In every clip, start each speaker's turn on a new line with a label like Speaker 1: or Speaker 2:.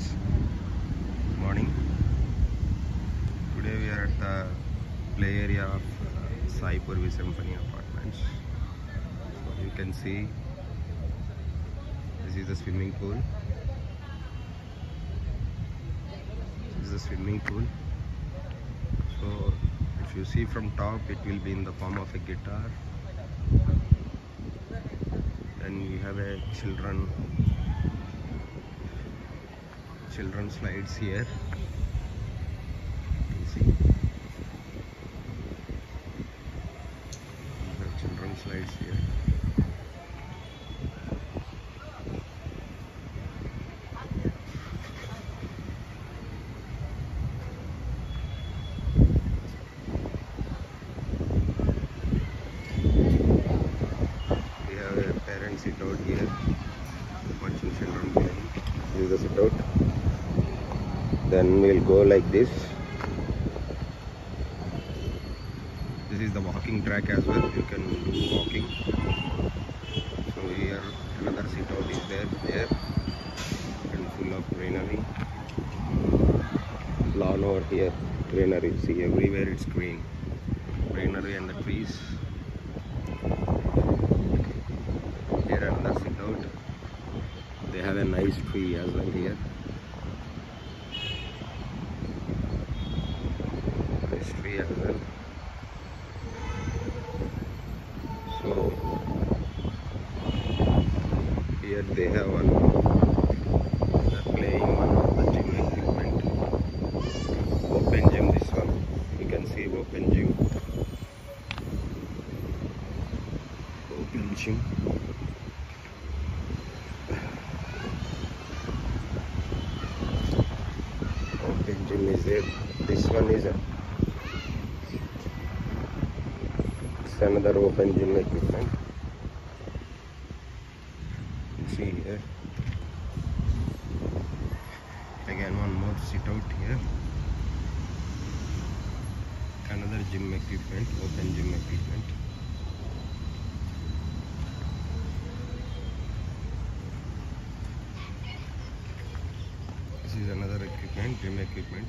Speaker 1: friends. Good morning. Today we are at the play area of uh, Sai Purvi Symphony Apartments so you can see this is the swimming pool. This is the swimming pool. So if you see from top it will be in the form of a guitar. Then you have a children children slides here. You see? Children slides here we have a parent sit out here watching children playing this is the sit out we'll go like this. This is the walking track as well. You can do walking. So here another sit out is there there and full of greenery. Lawn over here greenery. See everywhere it's green. Greenery and the trees. Here another sit out. They have a nice tree as well here here they have one they're playing one of the gym equipment open gym this one you can see open gym open gym open gym is there this one is a it's another open gym equipment you see here again one more sit out here gym equipment open gym equipment this is another equipment gym equipment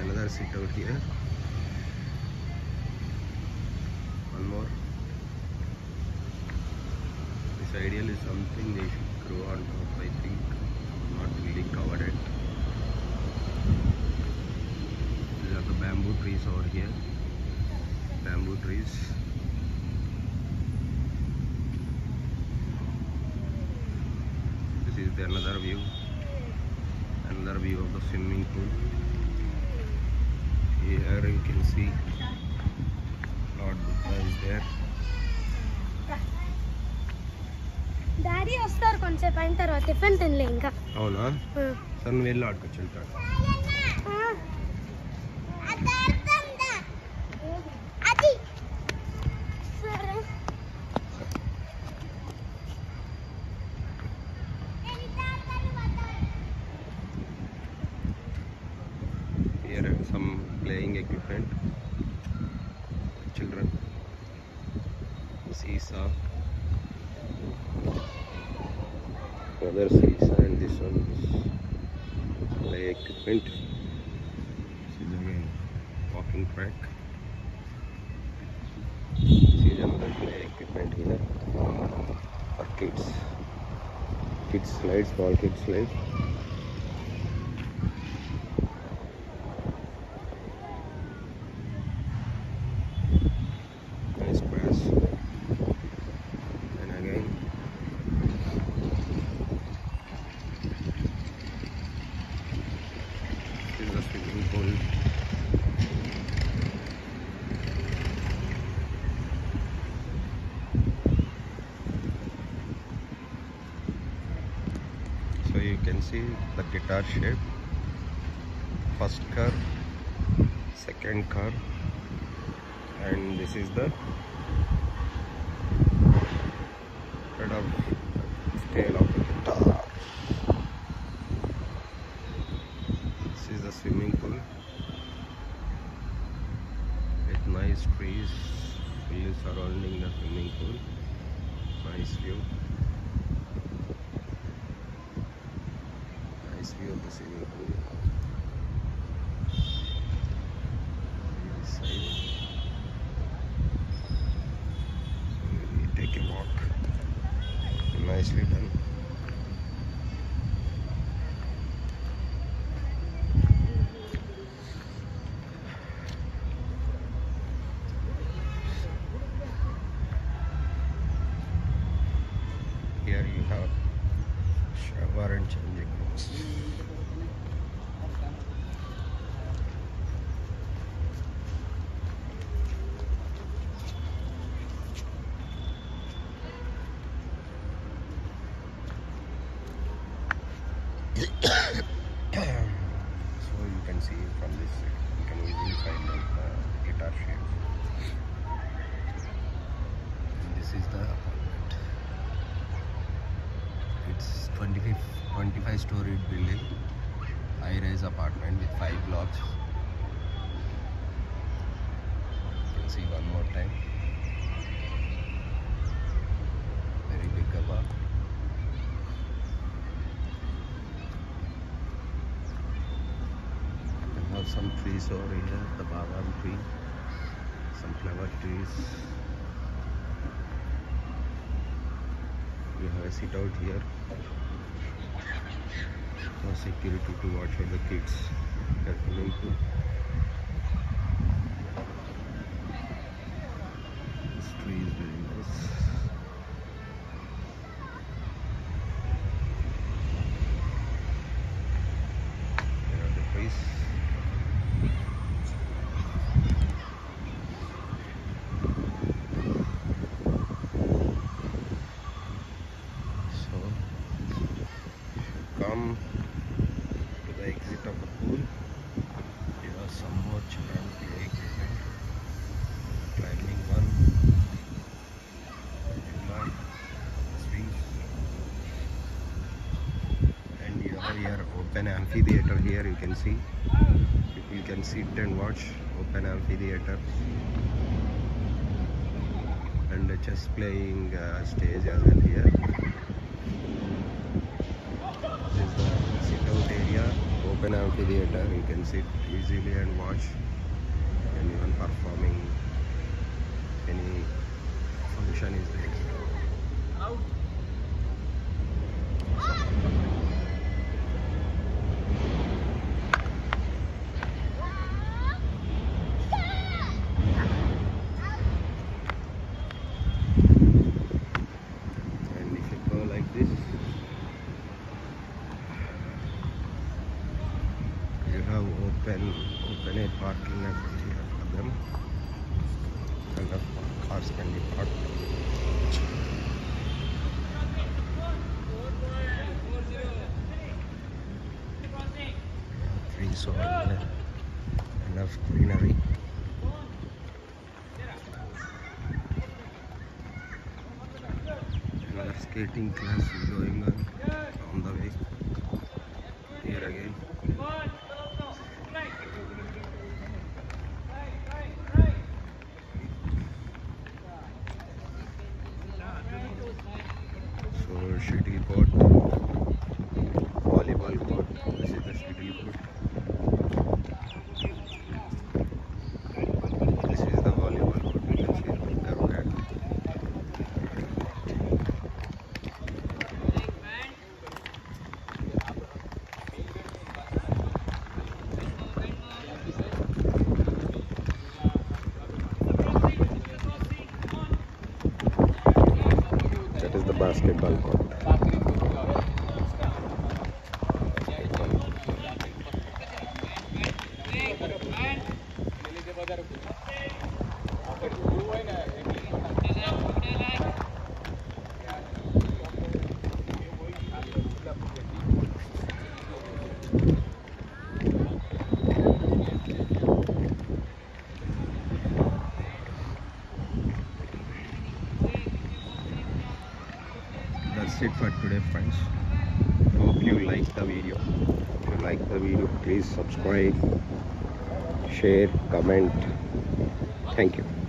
Speaker 1: another sit out here one more this ideal is something they should grow on top i think not really covered it bamboo trees over here bamboo trees this is the another view another view of the swimming pool here you can see Lord Buddha is there
Speaker 2: daddy వస్తారు కొంచెంసేపు అయిన తర్వాత tiffin తినలే ఇంకా
Speaker 1: అవునా సరే నువ్వు వెళ్ళి ఆడుకోవచ్చు వెళ్తాడు
Speaker 2: అది సరే
Speaker 1: here are some playing equipment children. Seesaw another seesaw and this one is play equipment. this is again walking track और किड्स किड्स स्लाइड्स और kids slides see the guitar shape first curve second curve and this is the head of tail of the guitar. This is the swimming pool with nice trees fully surrounding the swimming pool. Nice view. Nice view the pool. This take a walk. Nicely done. So you can see from this you can easily find out the guitar shapes. And this is the apartment. It's 25, 25 storied building, high rise apartment with five blocks. You can see one more time. Very big above. We have some trees over here, the badam tree, some flower trees. We have a sit out here for security to watch for the kids to. This tree is very nice. There are the trees. So, come to the exit of the pool. Here are some more children play equipment. Climbing one. One. Swings. And you have here open amphitheater here you can see. you can sit and watch open amphitheater. And chess playing uh, stage as well here. This is the sit out area, open amphitheater. You can sit easily and watch anyone performing any function is there. And have open open parking here for them. And of cars can be parked. Trees there. Enough greenery. Another skating class is going on on the way. So shuttle court, volleyball court. This is the shuttle court. This is the volleyball court. You can see the picture of that. That is the basketball It for today, friends. Hope you like the video. If you like the video, please subscribe, share, comment. Thank you.